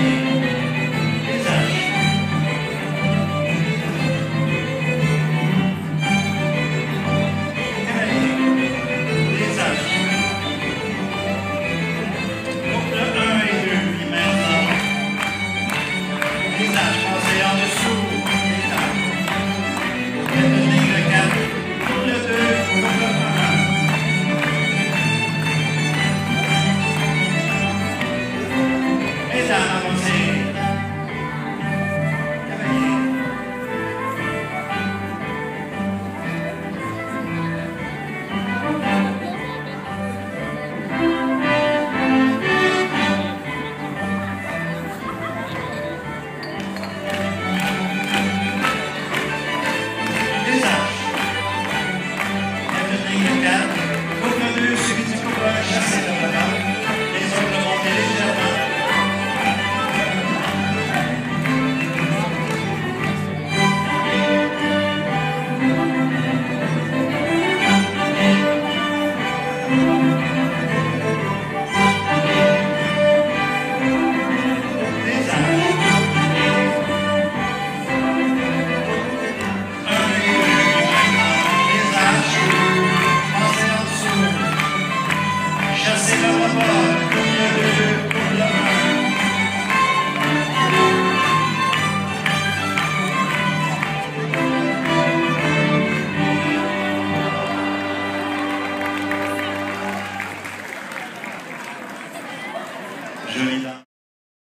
me. Jolina.